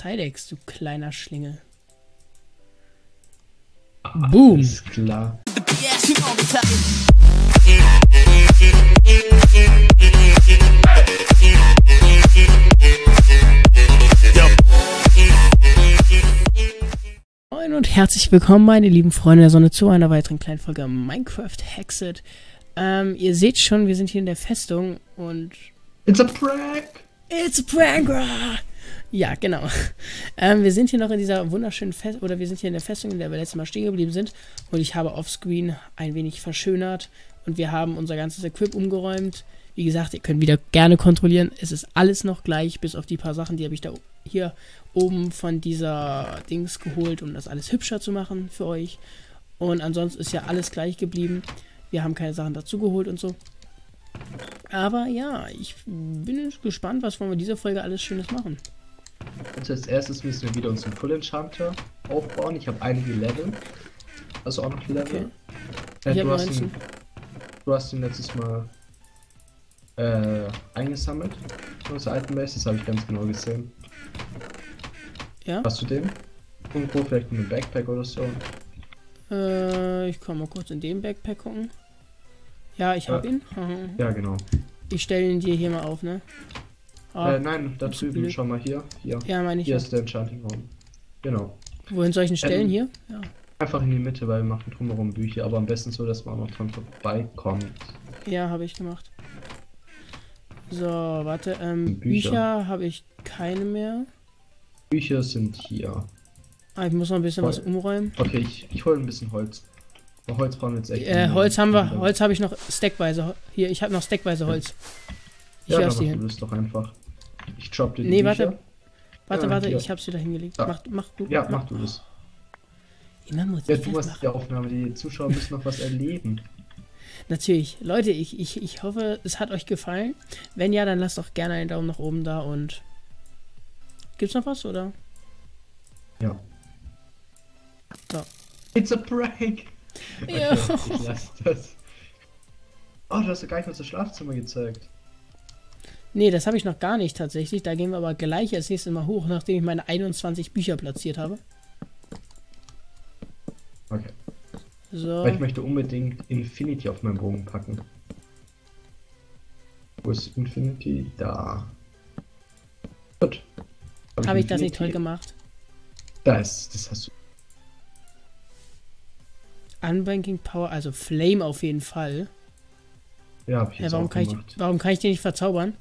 Cydex, du kleiner Schlingel. Boom. Ist klar. Moin und herzlich willkommen, meine lieben Freunde der Sonne, zu einer weiteren kleinen Folge Minecraft Hexit. Ähm, ihr seht schon, wir sind hier in der Festung und It's a prank! It's a prank! Ja, genau. Ähm, wir sind hier noch in dieser wunderschönen Fest oder wir sind hier in der Festung, in der wir letztes Mal stehen geblieben sind. Und ich habe offscreen ein wenig verschönert und wir haben unser ganzes Equip umgeräumt. Wie gesagt, ihr könnt wieder gerne kontrollieren. Es ist alles noch gleich, bis auf die paar Sachen, die habe ich da hier oben von dieser Dings geholt, um das alles hübscher zu machen für euch. Und ansonsten ist ja alles gleich geblieben. Wir haben keine Sachen dazu geholt und so. Aber ja, ich bin gespannt, was wollen wir dieser Folge alles Schönes machen. Also als erstes müssen wir wieder unseren Full Enchanter aufbauen. Ich habe einige Level. Also auch noch Level. Okay. Äh, du, hast 19. ihn, du hast ihn letztes Mal äh, eingesammelt. Unser Item Base, das habe ich ganz genau gesehen. Ja? Hast du den? Irgendwo vielleicht in einem Backpack oder so. Äh, ich kann mal kurz in den Backpack gucken. Ja, ich habe Ja. ihn. Ja, genau. Ich stelle ihn dir hier mal auf, ne? Ah, Äh, nein, da drüben, blöd. schau mal hier. Hier, ja, meine ich. hier Ja. ist der Enchanting Raum. Genau. Wohin soll ich ihn stellen? Ähm, hier? Ja. Einfach in die Mitte, weil wir machen drumherum Bücher, aber am besten so, dass man auch noch dran vorbeikommt. Ja, habe ich gemacht. So, warte. Ähm, Bücher. Bücher habe ich keine mehr. Bücher sind hier. Ah, ich muss noch ein bisschen was Voll. umräumen. Okay, ich, ich hole ein bisschen Holz. Aber Holz brauchen wir jetzt echt. Äh. Holz haben wir. Holz habe ich noch stackweise. Hier, ich habe noch stackweise Holz. Ich Ja, lass dann die mach du hin. das doch einfach. Ich drop dir die Nee, Bücher. warte. Warte, Ja, warte, ich hab's wieder hingelegt. Ja. Mach, mach du. Ja, mach du das. Immer muss Ja, du das hast die Aufnahme, die Zuschauer müssen noch was erleben. Natürlich. Leute, ich, ich, ich hoffe, es hat euch gefallen. Wenn ja, dann lasst doch gerne einen Daumen nach oben da und. Gibt's noch was, oder? Ja. So. It's a prank! Ja. Okay, ich lass das. Oh, du hast ja gar nicht unser Schlafzimmer gezeigt. Nee, das habe ich noch gar nicht tatsächlich. Da gehen wir aber gleich als nächstes mal hoch, nachdem ich meine 21 Bücher platziert habe. Okay. So. Weil ich möchte unbedingt Infinity auf meinen Bogen packen. Wo ist Infinity? Da. Gut. Hab Habe ich das nicht toll gemacht? Da ist, das hast du. Unbanking Power, also Flame auf jeden Fall. Ja, hab ich Ja, warum, auch kann ich, warum kann ich den nicht verzaubern?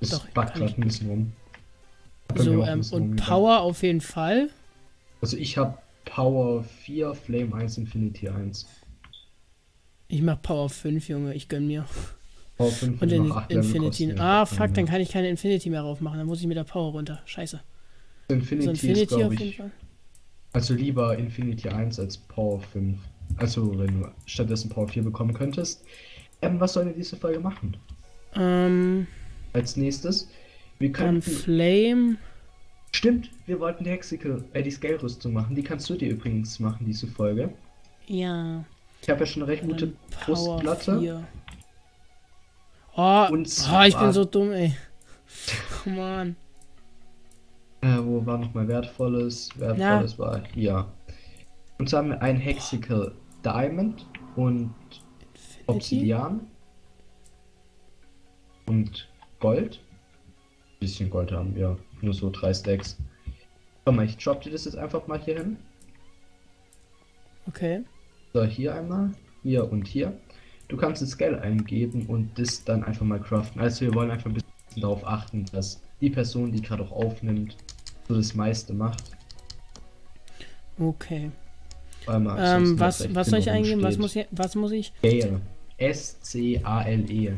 Das doch, backt ich. gerade ein bisschen rum. So, ähm, und. Power auf jeden Fall. Also ich habe Power 4, Flame 1, Infinity 1. Ich mach Power 5, Junge, ich gönn mir. Power 5 Und in Infinity. Ah, fuck, dann kann ich keine Infinity mehr raufmachen. Dann muss ich mit der Power runter. Scheiße. Infinity, So, ist, Infinity glaube auf jeden ich, Fall. also lieber Infinity 1 als Power 5. Also wenn du stattdessen Power 4 bekommen könntest. Ähm, was sollen wir diese Folge machen? Ähm, Als nächstes, wir dann könnten... Flame. Stimmt, wir wollten die Hexical, äh, die Scale-Rüstung machen. Die kannst du dir übrigens machen, diese Folge. Ja. Ich habe ja schon eine recht gute Brustplatte. 4. Oh, Und oh, ich bin so dumm, ey. Oh man. Äh, wo war noch mal wertvolles? Wertvolles war hier. Und zwar haben wir ein Hexical Diamond und Infinity? Obsidian und Gold. bisschen Gold haben wir, nur so drei Stacks. Komm mal, ich drop dir das jetzt einfach mal hier hin. Okay. So, hier einmal, hier und hier. Du kannst das Geld eingeben und das dann einfach mal craften. Also wir wollen einfach ein bisschen darauf achten, dass die Person, die gerade auch aufnimmt, so das meiste macht. Okay. Ähm, was, was soll ich eingeben? Was muss ich, was muss ich? Scale. S-C-A-L-E.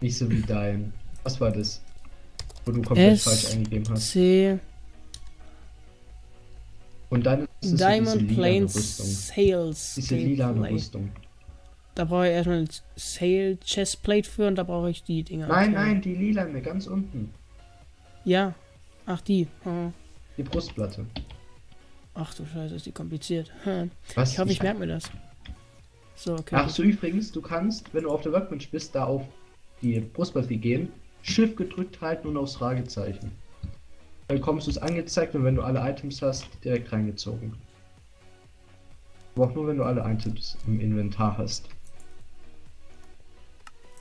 Nicht so wie dein. Was war das? Wo du komplett S- falsch eingegeben hast. C. Und dann ist es Diamond Plains. Sales. Diese Gameplay. Rüstung. Da brauche ich erstmal ein Sale Chestplate für und da brauche ich die Dinger. Nein, Okay. nein, die lilane, ganz unten. Ja. Ach, die. Oh. Die Brustplatte. Ach du Scheiße, ist die kompliziert. Hm. Was? Ich hoffe, ich merke mir das. So, okay. Ach so, übrigens, du kannst, wenn du auf der Workbench bist, da auf die Brustplatte gehen, Shift gedrückt halten und aufs Fragezeichen. Dann kommst du es angezeigt und wenn du alle Items hast, direkt reingezogen. Aber auch nur, wenn du alle Items im Inventar hast.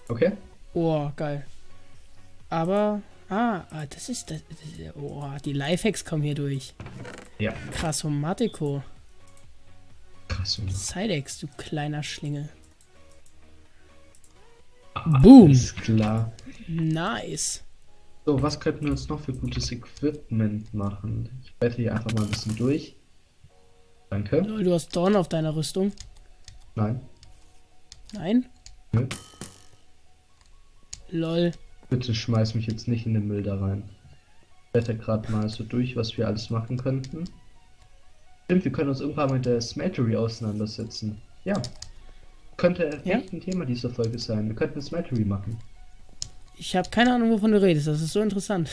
Okay? Oh, geil. Aber, ah, ah das ist, das, das oh, die Lifehacks kommen hier durch. Ja. Krassomatico. Krass. oder? Sidex, du kleiner Schlingel. Ah, Boom. Ist klar. Nice. So, was könnten wir uns noch für gutes Equipment machen? Ich wette hier einfach mal ein bisschen durch. Danke. Lol, Du hast Dorn auf deiner Rüstung. Nein. Nein? Nö. Lol. Bitte schmeiß mich jetzt nicht in den Müll da rein. Ich wette gerade mal so durch, was wir alles machen könnten. Stimmt, wir können uns irgendwann mit der Smeltery auseinandersetzen. Ja. Könnte Ja? echt ein Thema dieser Folge sein. Wir könnten eine Smeltery machen. Ich habe keine Ahnung, wovon du redest. Das ist so interessant.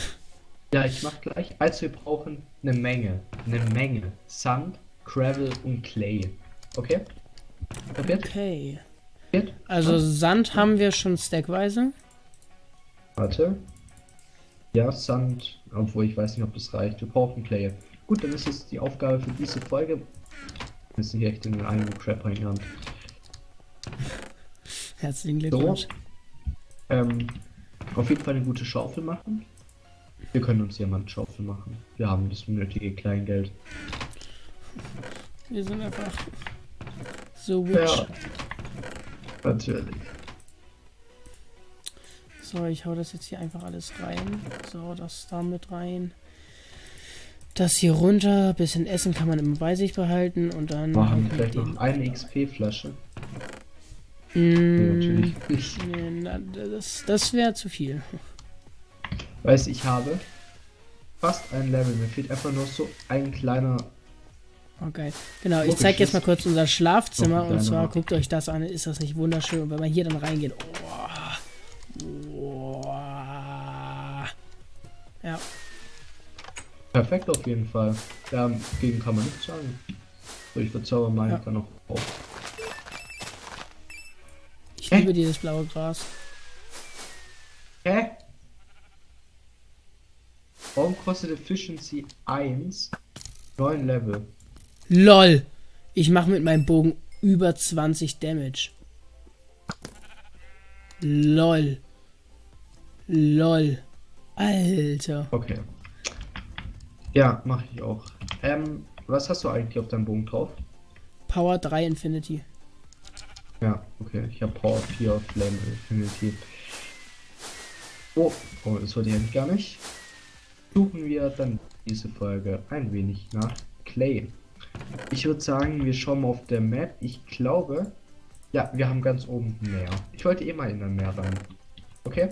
Ja, ich mach gleich. Also wir brauchen eine Menge. Eine Menge. Sand, Gravel und Clay. Okay? Kapiert? Okay. Kapiert? Also Sand haben wir schon stackweise. Warte. Ja, Sand. Obwohl ich weiß nicht, ob das reicht. Wir brauchen Clay. Gut, dann ist es die Aufgabe für diese Folge. Wir sind hier echt in einen Crap reingerannt. Herzlichen Glückwunsch. Ähm, auf jeden Fall eine gute Schaufel machen. Wir können uns Diamantschaufel machen. Wir haben das nötige Kleingeld. Wir sind einfach so rich. Ja. Natürlich. So, ich hau das jetzt hier einfach alles rein. So, das da mit rein. Das hier runter. Bisschen Essen kann man immer bei sich behalten und dann. Wir haben halt vielleicht noch eine XP-Flasche. Mm, natürlich na, das das wäre zu viel. Weiß ich habe fast ein Level. Mir fehlt einfach nur so ein kleiner. Okay. Genau, ich zeige jetzt mal kurz unser Schlafzimmer und zwar guckt euch das an. Ist das nicht wunderschön? Und wenn man hier dann reingeht. Oh, oh, ja. Perfekt auf jeden Fall. Dagegen kann man nichts sagen. So, ich verzauber meinen Ja. dann noch auf. Ich Hä? liebe dieses blaue Gras. Hä? Warum kostet Efficiency 1 9 Level? LOL! Ich mache mit meinem Bogen über 20 Damage. LOL. LOL. Alter. Okay. Ja, mache ich auch. Ähm, was hast du eigentlich auf deinem Bogen drauf? Power 3 Infinity. Ja, okay. Ich habe Power 4 Flame Infinity. Oh, oh, das wollte ich eigentlich gar nicht. Suchen wir dann diese Folge ein wenig nach Clay. Ich würde sagen, wir schauen mal auf der Map. Ich glaube, ja, wir haben ganz oben Meer. Ich wollte eh mal in ein Meer rein. Okay?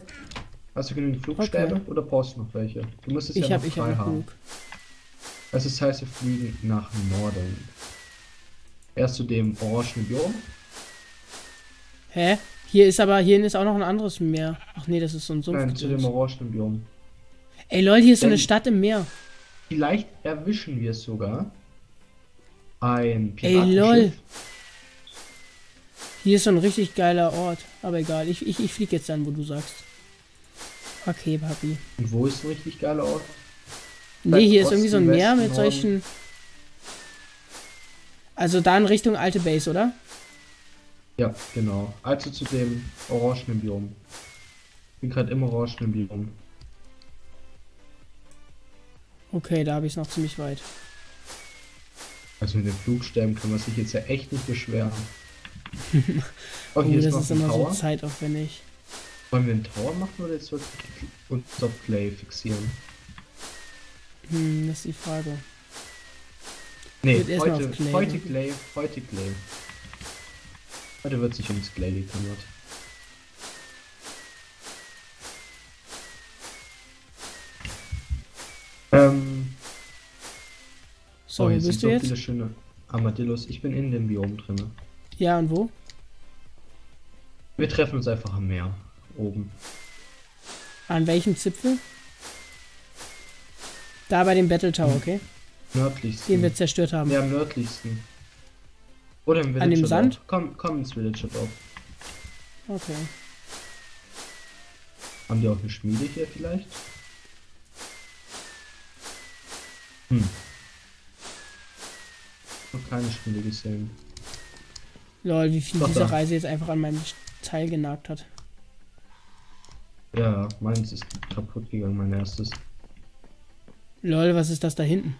Hast du genügend Flugstäbe Okay. oder brauchst du noch welche? Du müsstest Ich ja habe noch ich frei hab noch haben. genug. Also das heißt, wir fliegen nach Norden. Erst zu dem orangenen Biom. Hä? Hier ist aber, hier ist auch noch ein anderes Meer. Ach nee, das ist so ein Sumpf. Nein, zu dem orangenen Biom. Ey lol, hier ist so eine Stadt im Meer. Vielleicht erwischen wir sogar ein Ey, lol. Piratenschiff. Hier ist so ein richtig geiler Ort. Aber egal, ich, ich, ich flieg jetzt dann, wo du sagst. Okay, Papi. Und wo ist ein richtig geiler Ort? Nee, hier ist irgendwie so ein Osten, Meer Westen, mit solchen. Also da in Richtung alte Base, oder? Ja, genau. Also zu dem orangenen Biom. Ich bin gerade im orangenen Biom. Okay, da habe ich es noch ziemlich weit. Also mit den Flugstäben kann man sich jetzt ja echt nicht beschweren. Oh, Oh, hier ist das noch ist immer so Tower. zeitaufwendig. Wollen wir einen Tower machen oder jetzt wirklich uns auf Clay fixieren? Hm, das ist die Frage. Nee, heute, heute? Clay, heute Clay. Heute wird sich ums Clay gekümmert. Ähm, So, oh, hier sind du so jetzt? viele schöne Armadillos. Ich bin in dem Biom drin. Ja, und wo? Wir treffen uns einfach am Meer. Oben. An welchem Zipfel? Da bei dem Battle Tower, okay? Nördlichsten. Den wir zerstört haben. Ja, am nördlichsten. Oder im Villager An dem Sand? Dorf. Komm, komm ins Villager Dorf. Okay. Haben die auch eine Schmiede hier vielleicht? Hm. Noch keine Spiele gesehen. Lol, wie viel Doch, diese da. Reise jetzt einfach an meinem Teil genagt hat. Ja, meins ist kaputt gegangen, mein erstes. Lol, was ist das da hinten?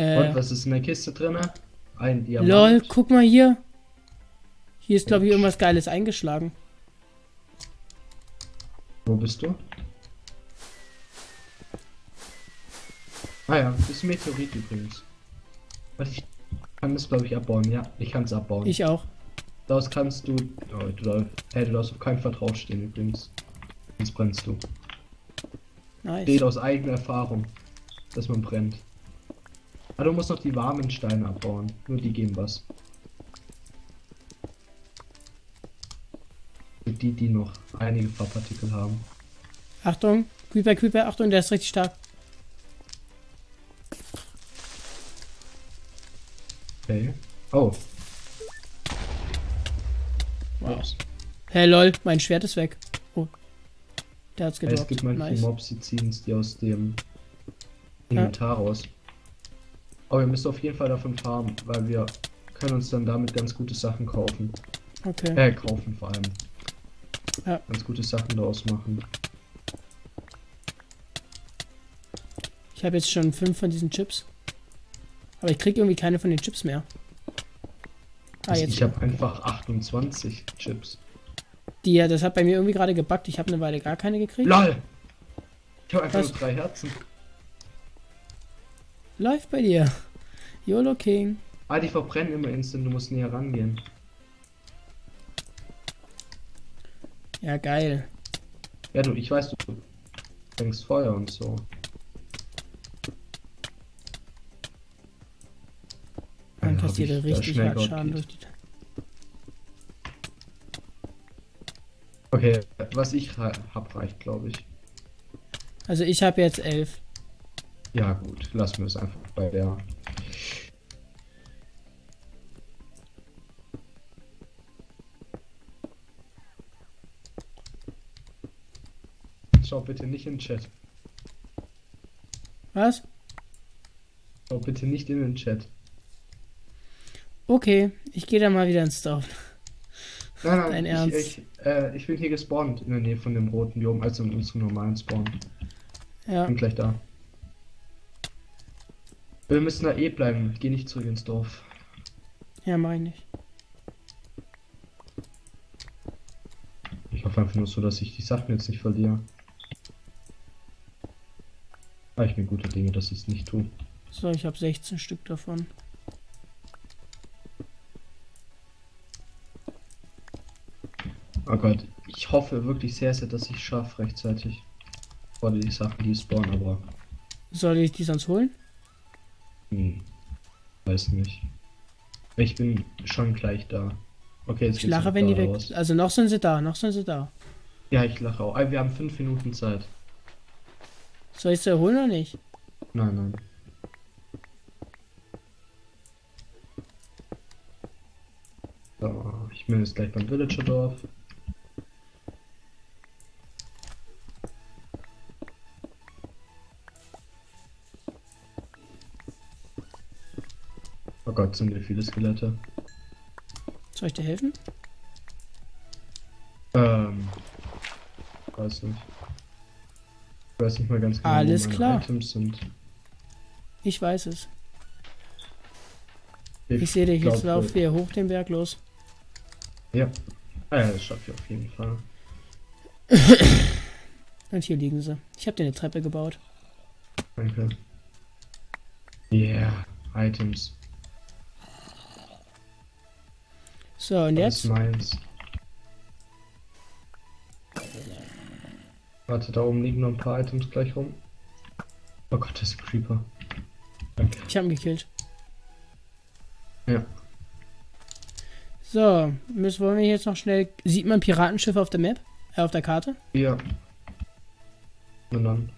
Und Äh, was ist in der Kiste drin? Ein Diamant. lol, guck mal hier. Hier ist, glaube ich, irgendwas Geiles eingeschlagen. Wo bist du? Ah ja, das ist ein Meteorit übrigens. Ich kann das glaube ich abbauen. Ja, ich kann es abbauen. Ich auch. Daraus kannst du. Oh, du, hey, du darfst auf keinen Fall draufstehen übrigens. Sonst brennst du. Nice. Steht aus eigener Erfahrung, dass man brennt. Aber du musst noch die warmen Steine abbauen. Nur die geben was. Für die, die noch einige Farbpartikel haben. Achtung, Creeper, Creeper, Achtung, der ist richtig stark. Okay. Oh. Wow. Hey, lol, mein Schwert ist weg. Oh. Der hat's Ja, es gedroppt. gibt manche Nice. Mobs, die ziehen es dir aus dem Inventar raus. Aber wir müssen auf jeden Fall davon farmen, weil wir können uns dann damit ganz gute Sachen kaufen. Okay. Äh, kaufen vor allem. Ja. Ganz gute Sachen daraus machen. Ich habe jetzt schon fünf von diesen Chips. Aber ich krieg irgendwie keine von den Chips mehr. Ah, Also jetzt. ich habe einfach 28 Chips. Die, ja, das hat bei mir irgendwie gerade gebackt. Ich habe eine Weile gar keine gekriegt. LOL! Ich habe einfach Was? nur drei Herzen. Läuft bei dir. YOLO King. Ah, die verbrennen immer instant, du musst näher rangehen. Ja, geil. Ja, du, ich weiß, du fängst Feuer und so. Ja, kassiert da richtig hart Schaden durch die. Okay, was ich ha- hab, reicht, glaube ich. Also ich habe jetzt elf. Ja, gut, lassen wir es einfach bei der. Schau bitte nicht in den Chat. Was? Schau bitte nicht in den Chat. Okay, ich gehe dann mal wieder ins Dorf. Nein, nein, Dein ich, Ernst? Ich, äh, ich bin hier gespawnt in der Nähe von dem roten Biom, also in unserem normalen Spawn. Ja, Bin gleich da. Wir müssen da eh bleiben. Geh nicht zurück ins Dorf. ja, mach ich. Ich hoffe einfach nur so, dass ich die Sachen jetzt nicht verliere. Aber ich bin guter Dinge, dass ich es nicht tue. So, ich habe 16 Stück davon. Oh Gott, ich hoffe wirklich sehr, sehr, dass ich schaffe rechtzeitig. Vor die Sachen, die spawnen, aber Soll ich die sonst holen? Hm, weiß nicht. Ich bin schon gleich da. Okay, jetzt Ich lache, wenn die weg. raus. Also noch sind sie da, noch sind sie da. Ja, ich lache auch. Wir haben fünf Minuten Zeit. Soll ich sie holen oder nicht? Nein, nein. So, ich bin jetzt gleich beim Villager-Dorf. Oh Gott, sind hier viele Skelette. Soll ich dir helfen? Ähm. Weiß nicht. Ich weiß nicht mal ganz genau, Alles wo klar. Items sind. Ich weiß es. Ich sehe dich, jetzt lauf wir hoch den Berg los. Ja. Ah ja, das schaffe ich auf jeden Fall. Und hier liegen sie. Ich habe dir eine Treppe gebaut. Danke. Yeah, Items. So, und Das ist jetzt? meins. Warte, da oben liegen noch ein paar Items gleich rum. Oh Gott, das ist ein Creeper. Danke. Ich habe ihn gekillt. Ja. So, müssen wollen wir jetzt noch schnell. Sieht man Piratenschiffe auf der Map? Äh, auf der Karte? Ja. Und dann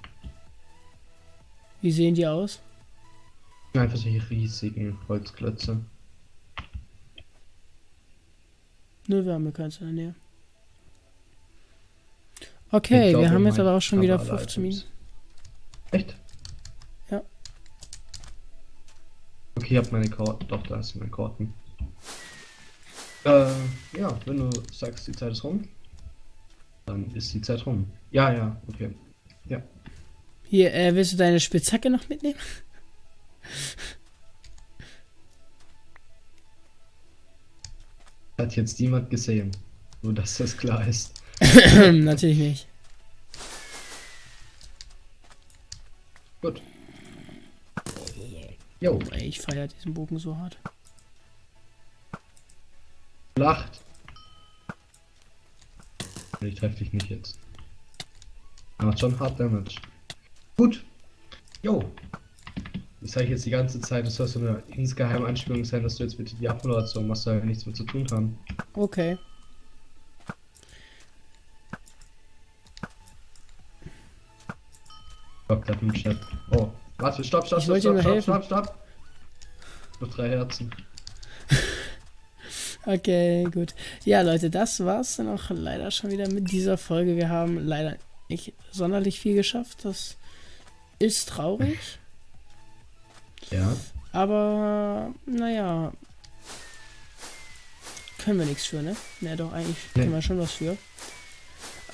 Wie sehen die aus? einfach solche riesigen Holzklötze. Nö, wir haben hier keins in der Nähe. Okay, Ich glaube, wir haben jetzt aber auch schon wieder Cover alle 15 Minuten. Echt? Ja. Okay, ich hab meine Karten. Doch, da ist meine Karten. Äh, ja, wenn du sagst, die Zeit ist rum, dann ist die Zeit rum. Ja, ja, okay. Ja. Hier, äh, willst du deine Spitzhacke noch mitnehmen? Hat jetzt niemand gesehen. Nur, dass das klar ist. Natürlich nicht. Gut. Jo, Ey, ich feiere diesen Bogen so hart. lacht. Ich treffe dich nicht jetzt. Macht schon hart Damage. Gut. Jo. Das sage ich jetzt die ganze Zeit, das soll so eine insgeheime Anspielung sein, dass du jetzt bitte die Abmoderation machst, da wir nichts mit zu tun haben. Okay. Stopp, gerade im Chat. Oh, warte, stopp, stopp, stopp, stopp, stopp, stopp, stopp. Noch drei Herzen. Okay, gut. Ja, Leute, das war's dann auch leider schon wieder mit dieser Folge. Wir haben leider nicht sonderlich viel geschafft. Das ist traurig. Ja. Aber, naja. Können wir nichts für, ne? Ja, doch, eigentlich Nee. können wir schon was für.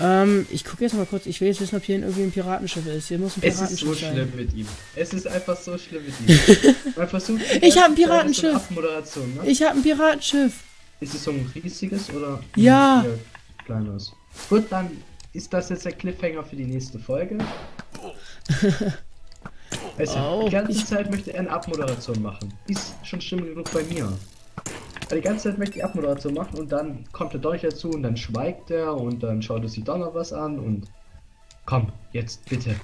Ähm, ich gucke jetzt mal kurz. Ich will jetzt wissen, ob hier irgendwie ein Piratenschiff ist. Hier muss ein Es ist Piratenschiff so sein. schlimm mit ihm. Es ist einfach so schlimm mit ihm. Man versucht. Ich hab ein Piratenschiff. Ne? Ich habe ein Piratenschiff. Ist es so ein riesiges oder? Ja. Kleines. Gut, dann ist das jetzt der Cliffhanger für die nächste Folge. Also, Oh, die ganze Zeit möchte er eine Abmoderation machen. Ist schon schlimm genug bei mir. Aber die ganze Zeit möchte ich Abmoderation machen und dann kommt er Dolch dazu und dann schweigt er und dann schaut er sich doch noch was an und. Komm, jetzt bitte.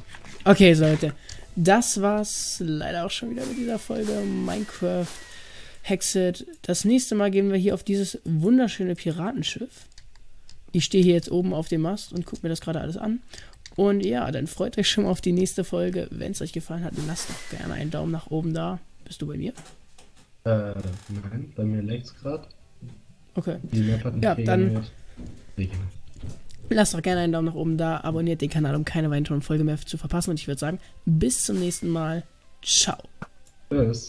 Okay, so Leute. Das war's leider auch schon wieder mit dieser Folge Minecraft Hexet. Das nächste Mal gehen wir hier auf dieses wunderschöne Piratenschiff. Ich stehe hier jetzt oben auf dem Mast und gucke mir das gerade alles an. Und ja, dann freut euch schon mal auf die nächste Folge. Wenn es euch gefallen hat, lasst doch gerne einen Daumen nach oben da. Bist du bei mir? Äh, nein, bei mir lägt's gerade. Okay. Die Map hat nicht Ja, dann-. Lasst doch gerne einen Daumen nach oben da. Abonniert den Kanal, um keine weiteren Folgen mehr zu verpassen. Und ich würde sagen, bis zum nächsten Mal. Ciao. Tschüss.